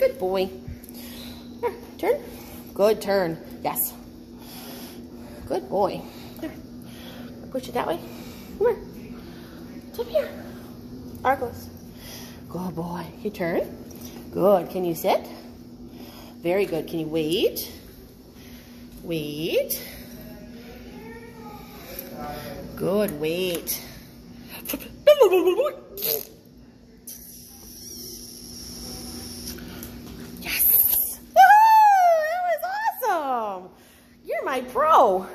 Good boy. Here, turn. Good turn. Yes. Good boy. Here. Push it that way. Come here. It's here. Argos. Good boy. You turn. Good. Can you sit? Very good. Can you wait? Wait. Good. Wait. My pro.